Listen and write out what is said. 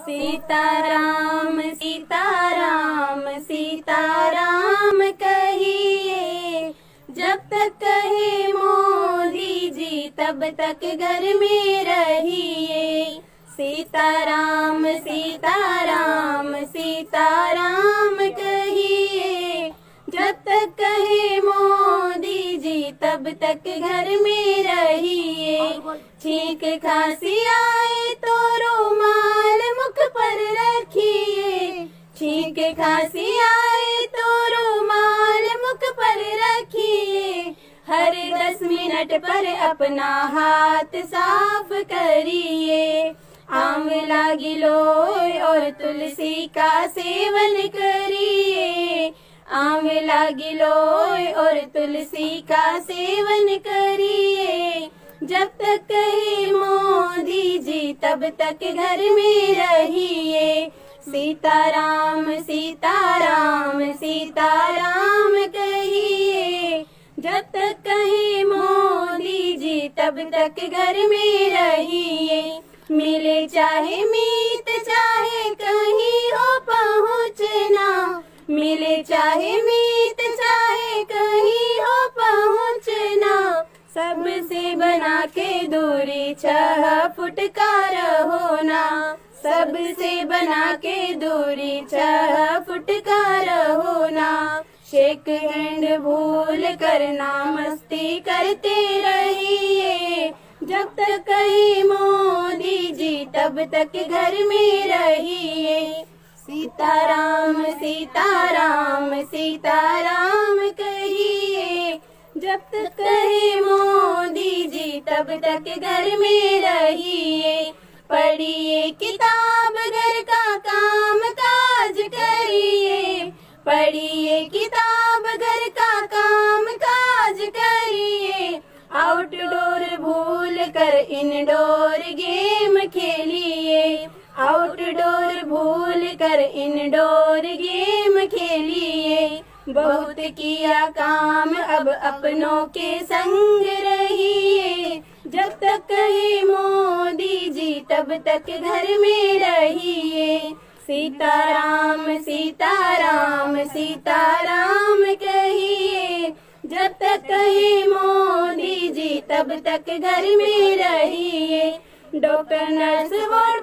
सीताराम सीताराम सीताराम कहिए। जब तक कहे मोदी जी, तब तक घर में रहिए। सीताराम सीताराम सीताराम कहिए। जब तक कहे मोदी जी, तब तक घर में रहिए। छींक खांसी छींक खांसी आए तो रुमाल मुख पर रखिए। हर दस मिनट पर अपना हाथ साफ़ करिए। आंवला गिलोय और तुलसी का सेवन करिए। आंवला गिलोय और तुलसी का सेवन करिए। जब तक कहे मोदी जी, तब तक घर में रहिए। सीताराम सीताराम सीताराम कहिए, जब तक कहे मोदी जी, तब तक घर में रहिए। मिले चाहे मीत, चाहे कहीं हो पहुँचना। मिले चाहे मीत, चाहे कहीं हो पहुँचना। सबसे बना के दूरी, छह फुट का रहोना। सबसे बना के दूरी छह फुट का रहोना। शेक हैंड भूल करना, मस्ती करते रहिए। जब तक कहीं मोदी जी, तब तक घर में रहिए। सीताराम सीताराम सीताराम कहिए। जब तक कहे मोदी जी, तब तक घर में रहिए। पढ़िए किताब, घर का काम काज करिए। पढ़िए किताब, घर का काम काज करिए। आउटडोर भूल कर इनडोर गेम खेलिए। आउटडोर भूल कर इनडोर गेम खेलिए। बहुत किया काम अब अपनों के संग रहिए। जब तक कहे मोदी तब तक घर में रहिए। सीताराम सीताराम सीताराम कहिए, जब तक कहे मोदी जी, तब तक घर में रहिए। Doctor nurse ward